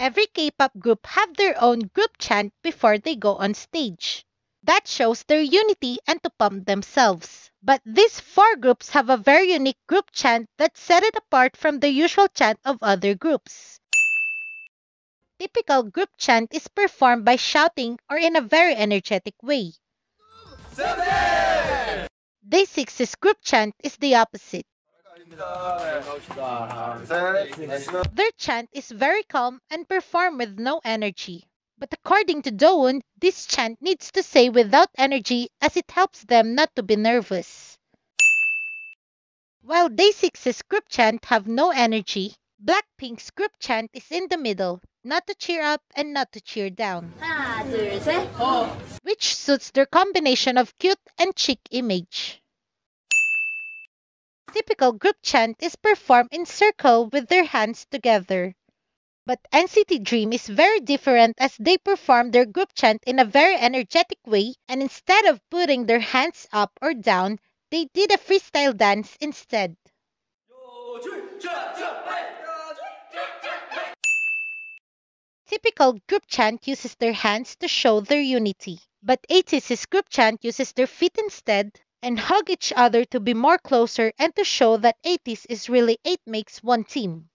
Every K-pop group have their own group chant before they go on stage. That shows their unity and to pump themselves. But these four groups have a very unique group chant that set it apart from the usual chant of other groups. Typical group chant is performed by shouting or in a very energetic way. Day 6's group chant is the opposite. Their chant is very calm and performed with no energy. But according to Dowoon, this chant needs to say without energy as it helps them not to be nervous. While Day 6's group chant have no energy, Blackpink's group chant is in the middle, not to cheer up and not to cheer down. Which suits their combination of cute and chic image. Typical group chant is performed in circle with their hands together. But NCT Dream is very different as they perform their group chant in a very energetic way and instead of putting their hands up or down, they did a freestyle dance instead. Typical group chant uses their hands to show their unity, but Ateez group chant uses their feet instead and hug each other to be more closer and to show that Ateez is really 8 makes one team.